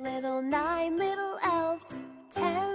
little, nine little elves. Ten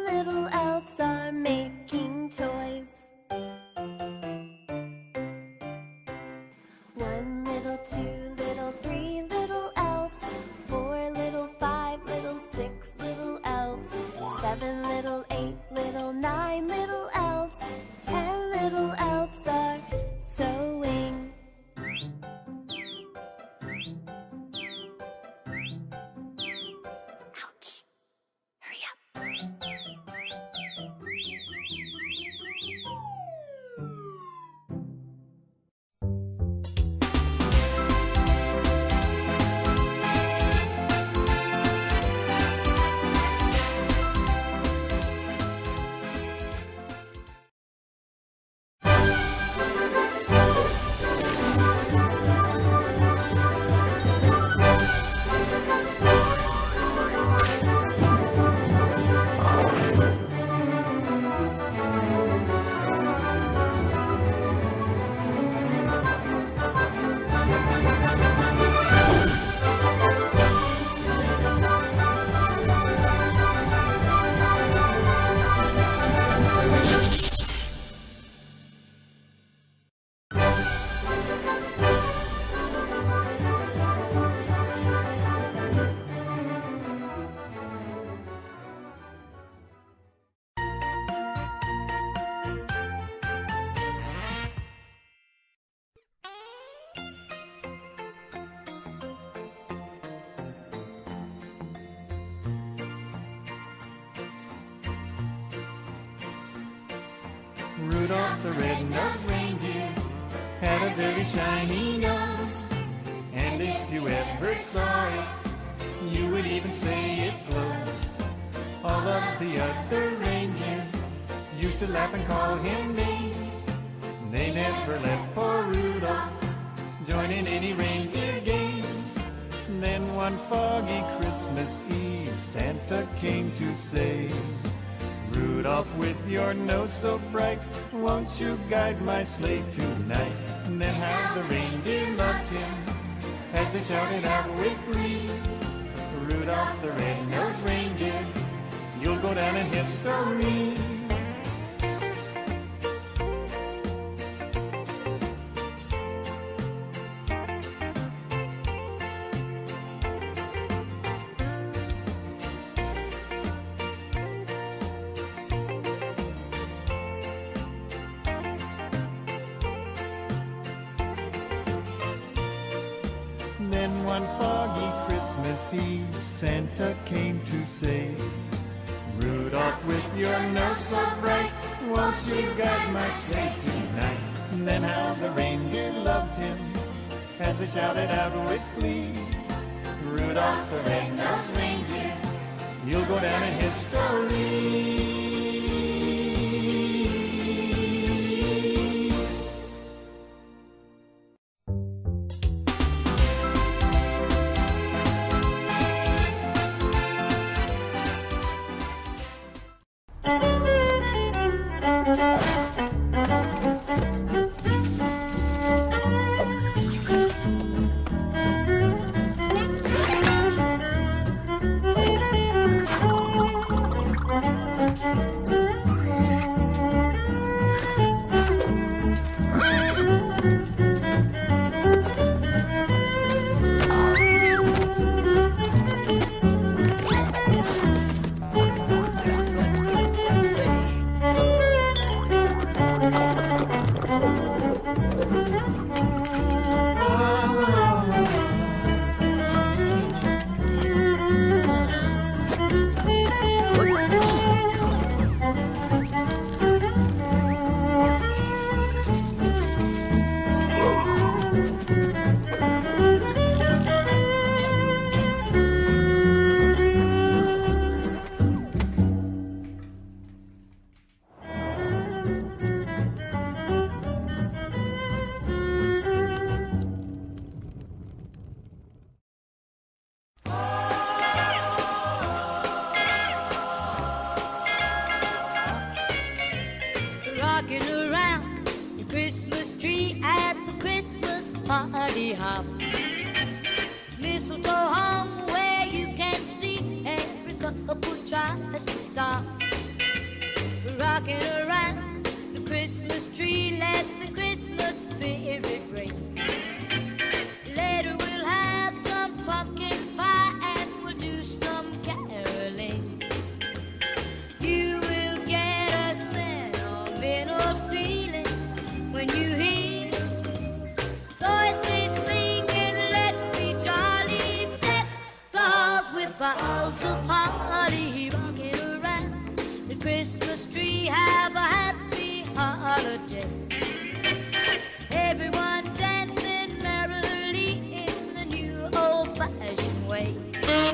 nose. And if you ever saw it, you would even say it glows. All of the other reindeer used to laugh and call him names. They never let poor Rudolph join in any reindeer games. Then one foggy Christmas Eve, Santa came to say, Rudolph, with your nose so bright, won't you guide my sleigh tonight? And then how the reindeer loved him as they shouted out with glee. Rudolph the red-nosed reindeer, you'll go down in history. One foggy Christmas Eve, Santa came to say, Rudolph, with your nose so bright, won't you guide my sleigh tonight? Then how the reindeer loved him as they shouted out with glee, Rudolph the red-nosed reindeer, you'll go down in history. Christmas Thank you.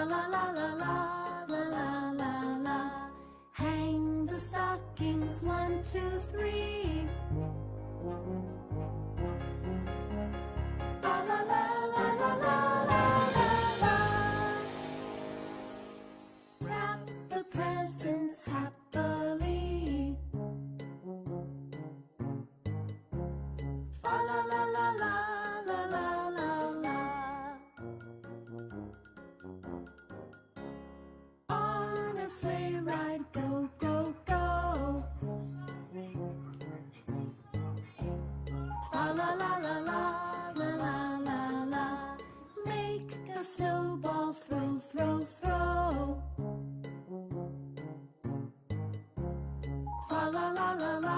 La la la la la la la la la. Hang the stockings, one, two, three. la la la la. la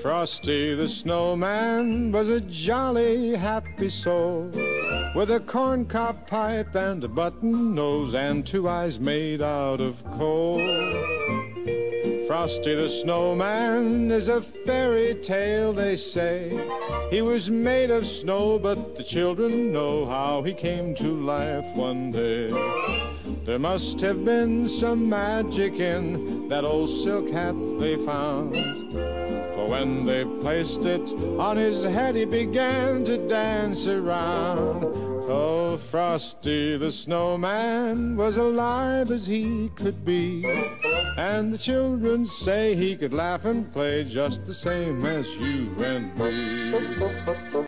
Frosty the snowman was a jolly, happy soul with a corncob pipe and a button nose and two eyes made out of coal. Frosty the snowman is a fairy tale, they say. He was made of snow, but the children know how he came to life one day. There must have been some magic in that old silk hat they found. For when they placed it on his head, he began to dance around. Oh, Frosty the snowman was alive as he could be. And the children say he could laugh and play just the same as you and me.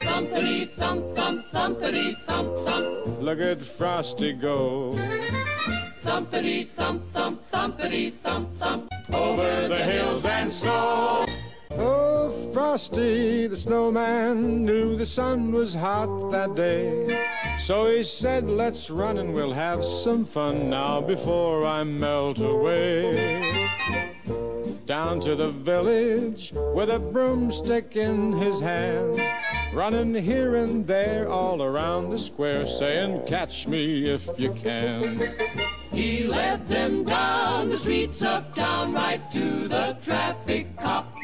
Thumpity thump thump thumpity thump thump. Look at Frosty go Thumpity thump thump thumpity thump thump. over the hills and snow. Oh, Frosty the snowman knew the sun was hot that day. So he said, Let's run and we'll have some fun now before I melt away. Down to the village with a broomstick in his hand, running here and there all around the square, saying, Catch me if you can. He led them down the streets of town right to the traffic cop.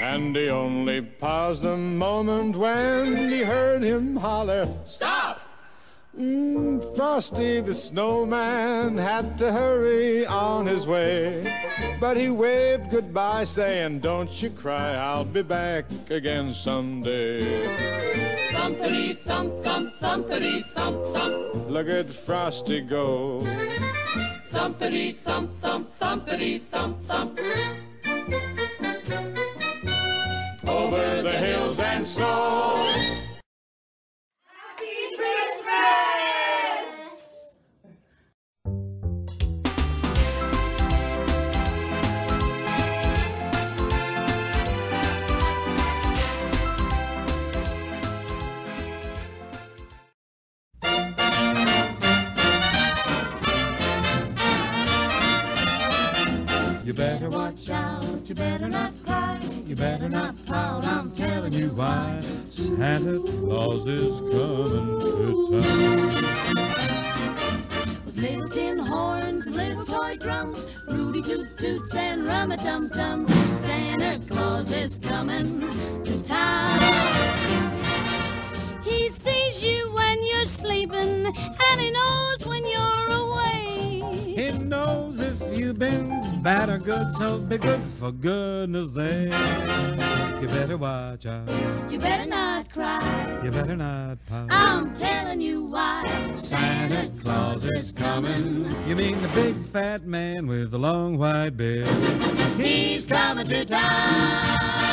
And he only paused a moment when he heard him holler, Stop! Mm, Frosty the snowman had to hurry on his way. But he waved goodbye, saying, Don't you cry, I'll be back again someday. Thumpity thump thump thumpity thump thump. Look at Frosty go. Thumpity thump thump thumpity thump thump. You better not cry, you better not pout, I'm telling you why. Santa Claus is coming to town. With little tin horns, little toy drums, Rudy toot toots and rum a tum tums. Santa Claus is coming to town. He sees you when you're sleeping, and he knows when you're away. He knows been bad or good, so be good for goodness sake. You better watch out, You better not cry. you better not pout. I'm telling you why. Santa Claus is coming. You mean the big fat man with the long white beard? He's coming to town.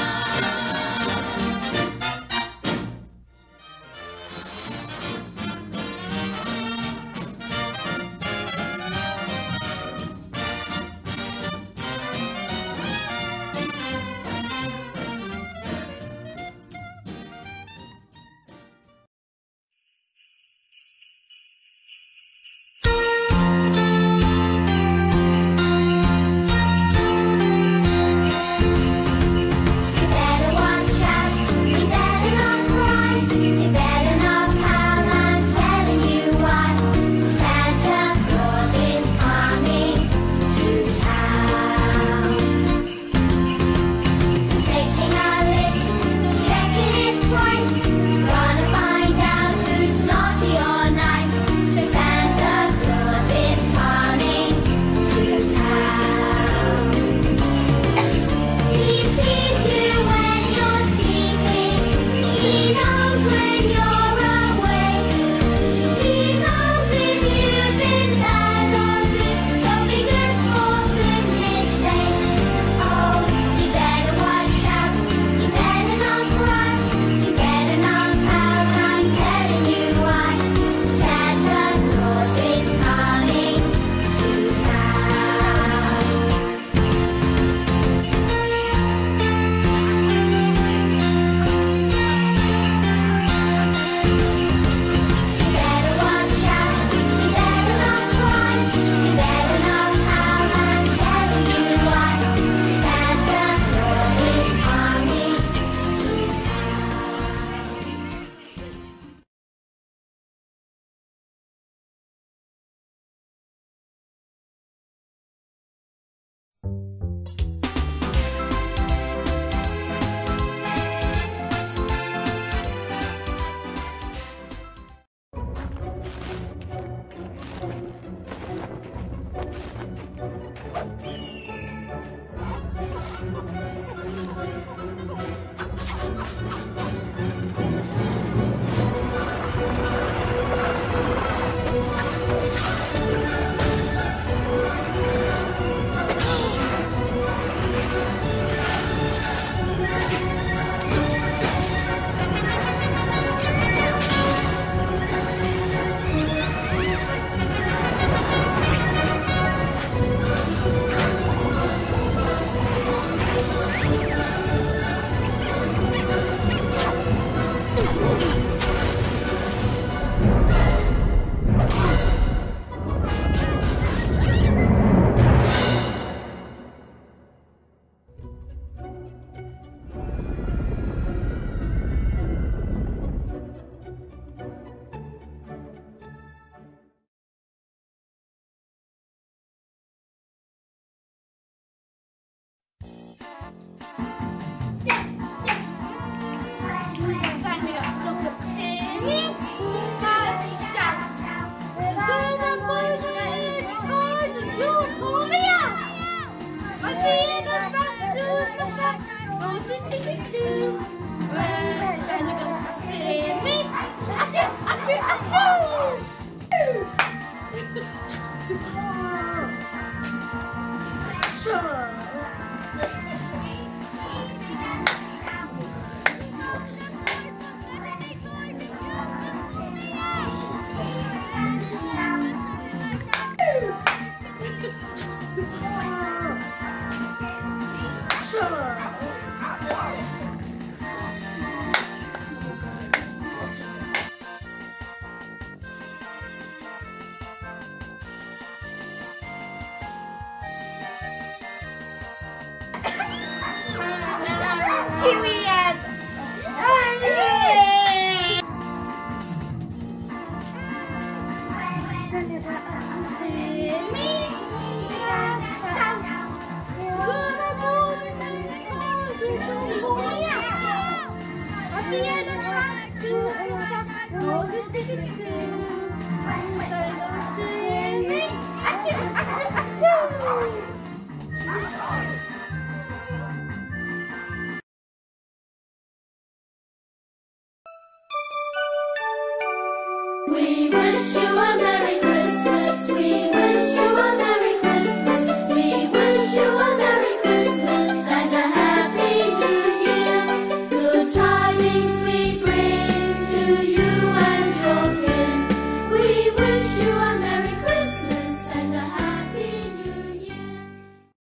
We have.